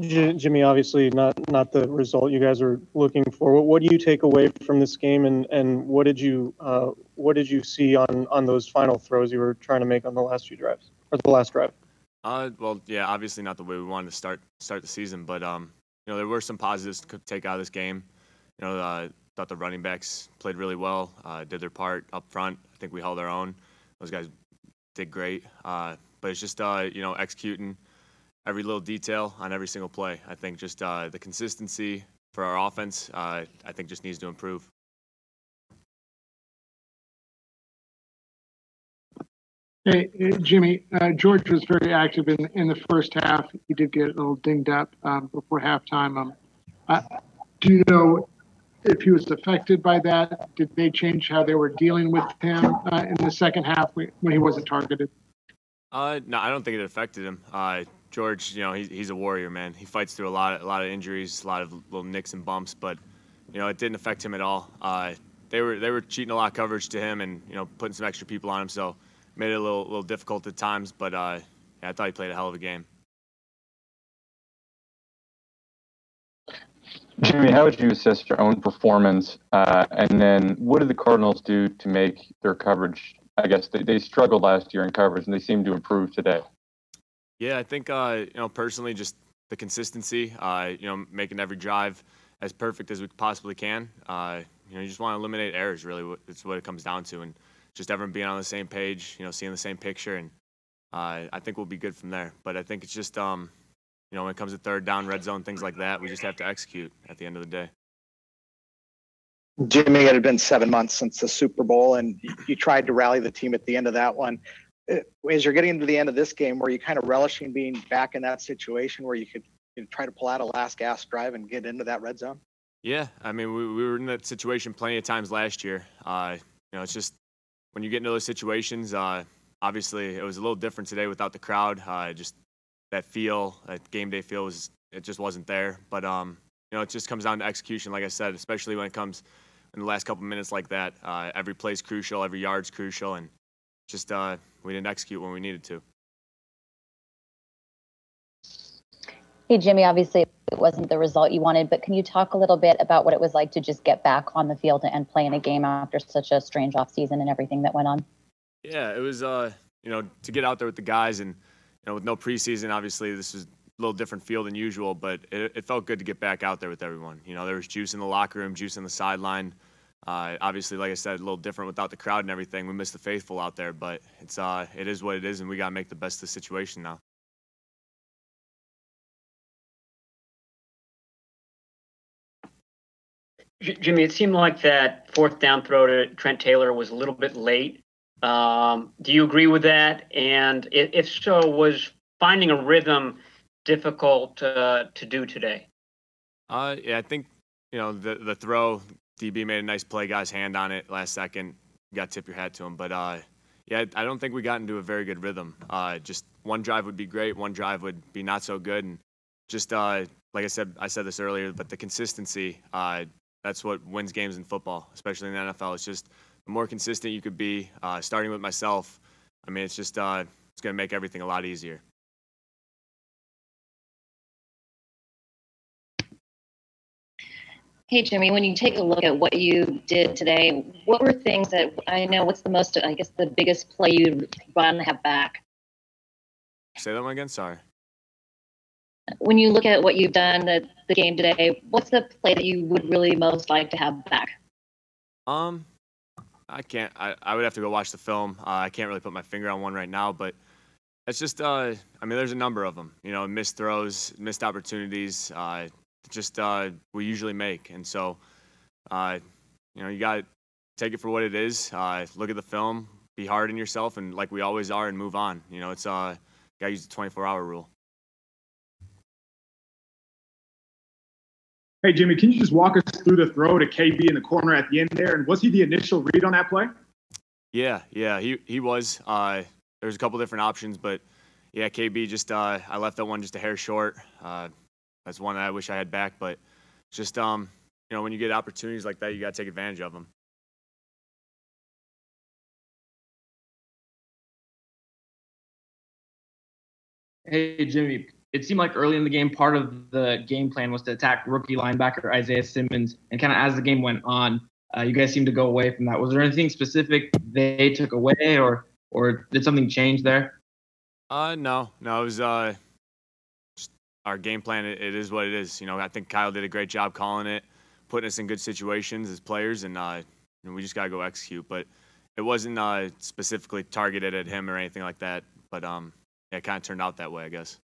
Jimmy, obviously not not the result you guys are looking for. What, what do you take away from this game, and and what did you uh, what did you see on on those final throws you were trying to make on the last few drives or the last drive? Uh, well, yeah, obviously not the way we wanted to start start the season, but um, you know, there were some positives to take out of this game. You know, uh, thought the running backs played really well, uh, did their part up front. I think we held our own. Those guys did great. Uh, but it's just uh, you know executing every little detail on every single play. I think just uh, the consistency for our offense, uh, I think just needs to improve. Hey, Jimmy, uh, George was very active in in the first half. He did get a little dinged up um, before halftime. Um, uh, do you know if he was affected by that? Did they change how they were dealing with him uh, in the second half when he wasn't targeted? Uh, no, I don't think it affected him. George, you know, he's, he's a warrior, man. He fights through a lot, of, a lot of injuries, a lot of little nicks and bumps, but you know, it didn't affect him at all. Uh, they were they were cheating a lot of coverage to him, and you know, putting some extra people on him, so made it a little little difficult at times. But uh, yeah, I thought he played a hell of a game. Jimmy, how would you assess your own performance? Uh, and then what did the Cardinals do to make their coverage? I guess they, they struggled last year in coverage and they seem to improve today. Yeah, I think, uh, you know, personally, just the consistency, uh, you know, making every drive as perfect as we possibly can. Uh, you know, you just want to eliminate errors, really. It's what it comes down to. And just everyone being on the same page, you know, seeing the same picture. And uh, I think we'll be good from there. But I think it's just, um, you know, when it comes to third down, red zone, things like that, we just have to execute at the end of the day. Jimmy, it had been seven months since the Super Bowl, and you tried to rally the team at the end of that one. As you're getting to the end of this game, were you kind of relishing being back in that situation where you could you know, try to pull out a last gas drive and get into that red zone? Yeah, I mean, we, we were in that situation plenty of times last year. Uh, you know, it's just when you get into those situations, uh, obviously it was a little different today without the crowd. Uh, just that feel, that game day feel was it just wasn't there. But um, you know, it just comes down to execution, like I said, especially when it comes in the last couple minutes like that. Uh, every play's crucial, every yard's crucial, and just uh, we didn't execute when we needed to. Hey, Jimmy, obviously it wasn't the result you wanted, but can you talk a little bit about what it was like to just get back on the field and play in a game after such a strange offseason and everything that went on? Yeah, it was, uh, you know, to get out there with the guys and you know, with no preseason, obviously this is a little different feel than usual, but it, it, felt good to get back out there with everyone. You know, there was juice in the locker room, juice in the sideline. Uh, obviously, like I said, a little different without the crowd and everything. We miss the faithful out there, but it's uh, it is what it is, and we got to make the best of the situation now. Jimmy, it seemed like that fourth down throw to Trent Taylor was a little bit late. Um, do you agree with that? And if so, was finding a rhythm difficult uh, to do today? Uh, yeah, I think you know the the throw. DB made a nice play, guy's hand on it last second. You got to tip your hat to him, but uh, yeah, I don't think we got into a very good rhythm. Uh, just one drive would be great, one drive would be not so good, and just uh, like I said, I said this earlier, but the consistency. Uh, that's what wins games in football, especially in the NFL. It's just the more consistent you could be, uh, starting with myself. I mean, it's just uh, it's going to make everything a lot easier. Hey, Jimmy, when you take a look at what you did today, what were things that I know what's the most, I guess, the biggest play you want to have back? Say that one again. Sorry. When you look at what you've done the, the game today, what's the play that you would really most like to have back? Um, I can't. I, I would have to go watch the film. Uh, I can't really put my finger on one right now, but it's just. Uh, I mean, there's a number of them. You know, missed throws, missed opportunities. Uh, just uh, we usually make, and so, uh, you know, you got to take it for what it is. Uh, look at the film, be hard on yourself, and like we always are, and move on. You know, it's uh, got to use the 24-hour rule. Hey, Jimmy, can you just walk us through the throw to KB in the corner at the end there? And was he the initial read on that play? Yeah, yeah, he he was. Uh, there's a couple different options, but yeah, KB just uh, I left that one just a hair short. Uh, that's one that I wish I had back, but just um, you know, when you get opportunities like that, you got to take advantage of them. Hey, Jimmy, it seemed like early in the game, part of the game plan was to attack rookie linebacker Isaiah Simmons, and kind of as the game went on, uh, you guys seemed to go away from that. Was there anything specific they took away, or or did something change there? Uh, no, no, it was uh, our game plan. It, it is what it is. You know, I think Kyle did a great job calling it, putting us in good situations as players, and uh, we just gotta go execute. But it wasn't uh specifically targeted at him or anything like that. But um, it kind of turned out that way, I guess.